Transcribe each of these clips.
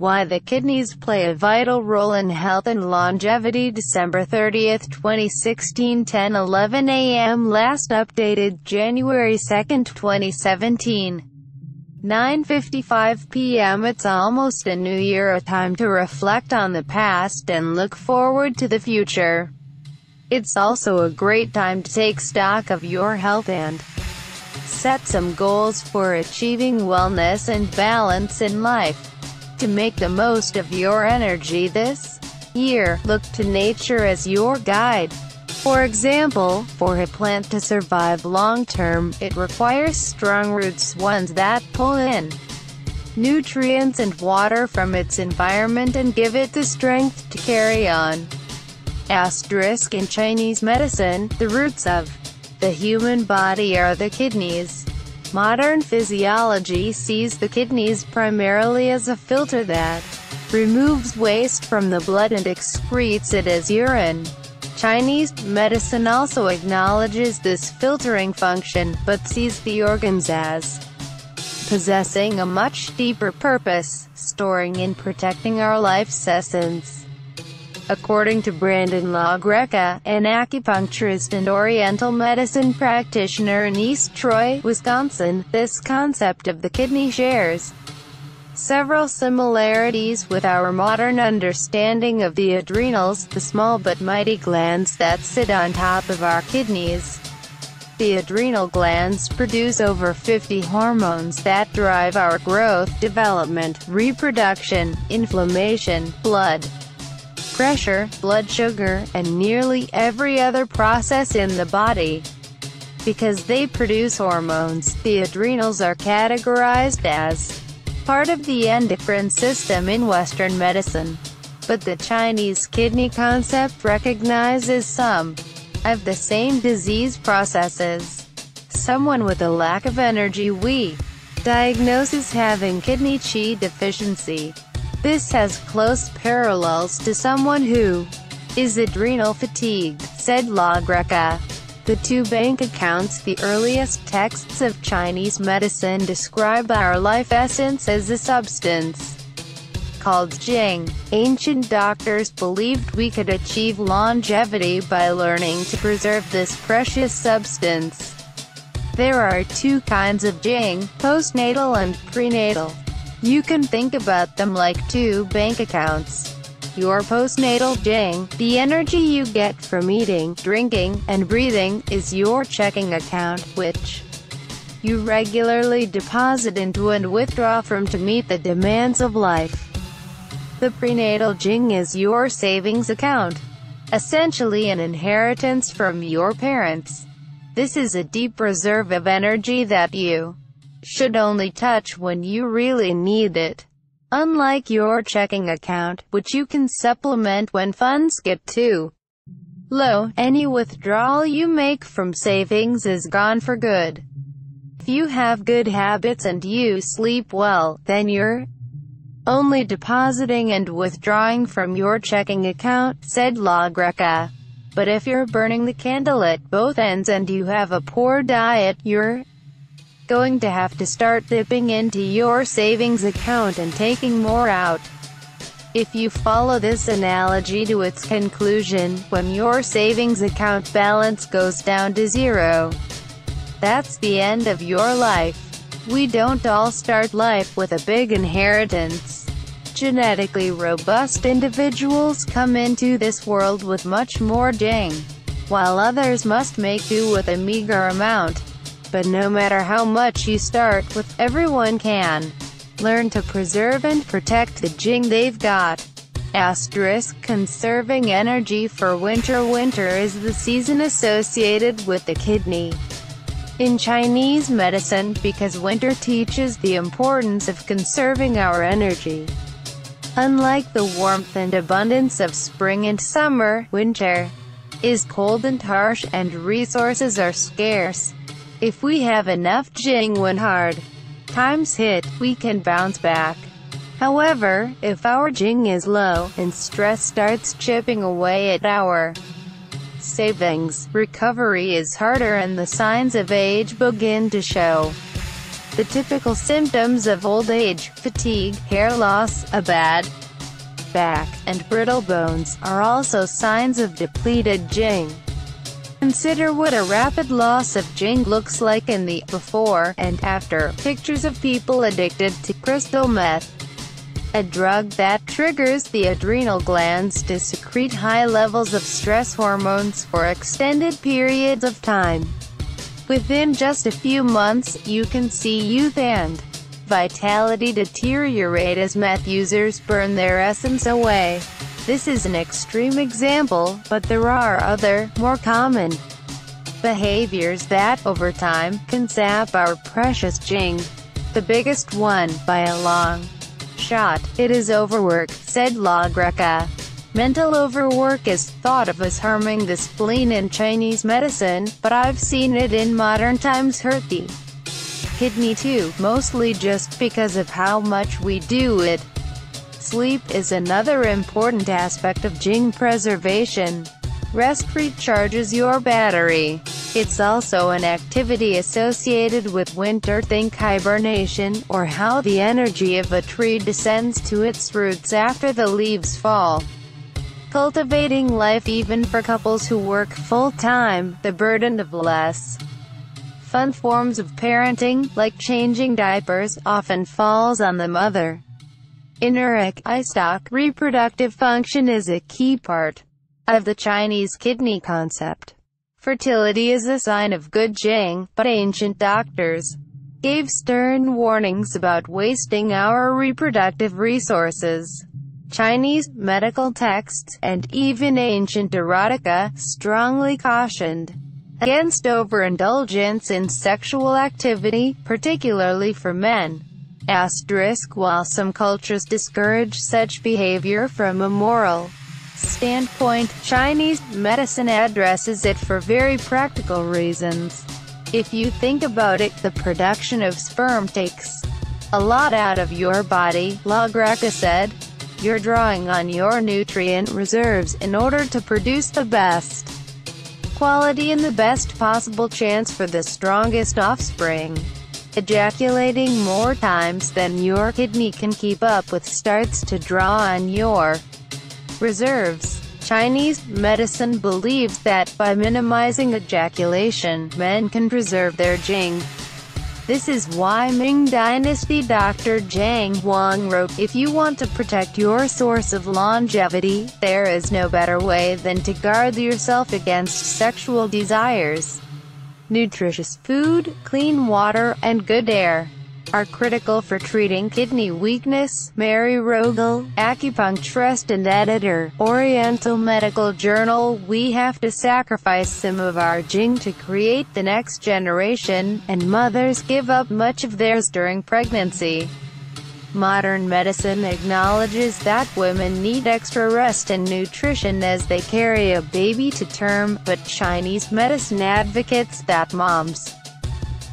Why the kidneys play a vital role in health and longevity December 30, 2016 10:11 a.m. last updated January 2, 2017 9:55 p.m. It's almost a new year, a time to reflect on the past and look forward to the future. It's also a great time to take stock of your health and set some goals for achieving wellness and balance in life. To make the most of your energy this year, look to nature as your guide. For example, for a plant to survive long-term, it requires strong roots ones that pull in nutrients and water from its environment and give it the strength to carry on. Asterisk in Chinese medicine, the roots of the human body are the kidneys. Modern physiology sees the kidneys primarily as a filter that removes waste from the blood and excretes it as urine. Chinese medicine also acknowledges this filtering function, but sees the organs as possessing a much deeper purpose, storing and protecting our life's essence. According to Brandon LaGreca, an acupuncturist and oriental medicine practitioner in East Troy, Wisconsin, this concept of the kidney shares several similarities with our modern understanding of the adrenals, the small but mighty glands that sit on top of our kidneys. The adrenal glands produce over 50 hormones that drive our growth, development, reproduction, inflammation, blood, pressure, blood sugar, and nearly every other process in the body. Because they produce hormones, the adrenals are categorized as part of the endocrine system in Western medicine. But the Chinese kidney concept recognizes some of the same disease processes. Someone with a lack of energy we diagnose as having kidney qi deficiency. This has close parallels to someone who is adrenal fatigued, said LaGreca. The two bank accounts the earliest texts of Chinese medicine describe our life essence as a substance called Jing. Ancient doctors believed we could achieve longevity by learning to preserve this precious substance. There are two kinds of Jing, postnatal and prenatal. You can think about them like two bank accounts. Your postnatal Jing, the energy you get from eating, drinking, and breathing, is your checking account, which you regularly deposit into and withdraw from to meet the demands of life. The prenatal Jing is your savings account, essentially an inheritance from your parents. This is a deep reserve of energy that you should only touch when you really need it. Unlike your checking account, which you can supplement when funds get too low, any withdrawal you make from savings is gone for good. If you have good habits and you sleep well, then you're only depositing and withdrawing from your checking account, said LaGreca. But if you're burning the candle at both ends and you have a poor diet, you're going to have to start dipping into your savings account and taking more out. If you follow this analogy to its conclusion, when your savings account balance goes down to zero, that's the end of your life. We don't all start life with a big inheritance. Genetically robust individuals come into this world with much more Jing, while others must make do with a meager amount. But no matter how much you start with, everyone can learn to preserve and protect the jing they've got. Asterisk conserving energy for winter Winter is the season associated with the kidney. In Chinese medicine, because winter teaches the importance of conserving our energy. Unlike the warmth and abundance of spring and summer, winter is cold and harsh, and resources are scarce. If we have enough jing when hard times hit, we can bounce back. However, if our jing is low, and stress starts chipping away at our savings, recovery is harder and the signs of age begin to show. The typical symptoms of old age, fatigue, hair loss, a bad back, and brittle bones, are also signs of depleted Jing. Consider what a rapid loss of Jing looks like in the before and after pictures of people addicted to crystal meth, a drug that triggers the adrenal glands to secrete high levels of stress hormones for extended periods of time. Within just a few months, you can see youth and vitality deteriorate as meth users burn their essence away. This is an extreme example, but there are other, more common behaviors that, over time, can sap our precious Jing. The biggest one, by a long shot, it is overwork, said LaGreca. Mental overwork is thought of as harming the spleen in Chinese medicine, but I've seen it in modern times hurt the kidney too, mostly just because of how much we do it. Sleep is another important aspect of Jing preservation. Rest recharges your battery. It's also an activity associated with winter think hibernation, or how the energy of a tree descends to its roots after the leaves fall. Cultivating life even for couples who work full-time, the burden of less fun forms of parenting, like changing diapers, often falls on the mother. In Uruk, stock reproductive function is a key part of the Chinese kidney concept. Fertility is a sign of good Jing, but ancient doctors gave stern warnings about wasting our reproductive resources. Chinese medical texts, and even ancient erotica, strongly cautioned against overindulgence in sexual activity, particularly for men. Asterisk While some cultures discourage such behavior from a moral standpoint, Chinese medicine addresses it for very practical reasons. If you think about it, the production of sperm takes a lot out of your body, LaGreca said. You're drawing on your nutrient reserves in order to produce the best quality and the best possible chance for the strongest offspring. Ejaculating more times than your kidney can keep up with starts to draw on your reserves. Chinese medicine believes that, by minimizing ejaculation, men can preserve their jing. This is why Ming Dynasty Dr. Zhang Huang wrote, If you want to protect your source of longevity, there is no better way than to guard yourself against sexual desires. Nutritious food, clean water, and good air are critical for treating kidney weakness. Mary Rogel, acupuncturist and editor, Oriental Medical Journal We have to sacrifice some of our jing to create the next generation, and mothers give up much of theirs during pregnancy. Modern medicine acknowledges that women need extra rest and nutrition as they carry a baby to term, but Chinese medicine advocates that moms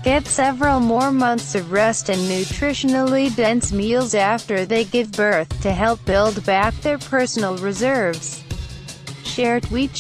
Get several more months of rest and nutritionally dense meals after they give birth to help build back their personal reserves. Share tweet